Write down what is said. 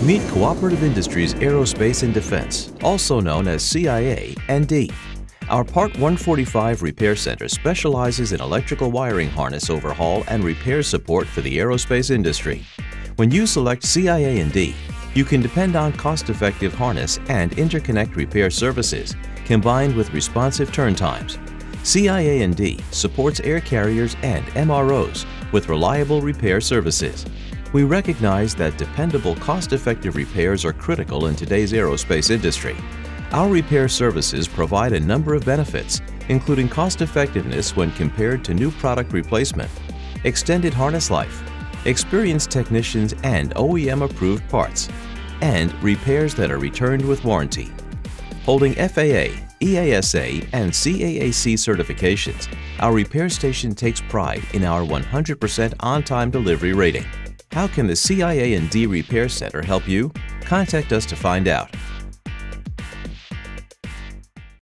Meet Cooperative Industries Aerospace and Defense, also known as CIA and D. Our Part 145 Repair Center specializes in electrical wiring harness overhaul and repair support for the aerospace industry. When you select CIA and D, you can depend on cost-effective harness and interconnect repair services, combined with responsive turn times. CIA and D supports air carriers and MROs with reliable repair services. We recognize that dependable, cost-effective repairs are critical in today's aerospace industry. Our repair services provide a number of benefits, including cost-effectiveness when compared to new product replacement, extended harness life, experienced technicians and OEM-approved parts, and repairs that are returned with warranty. Holding FAA, EASA, and CAAC certifications, our repair station takes pride in our 100% on-time delivery rating. How can the CIA and D Repair Center help you? Contact us to find out.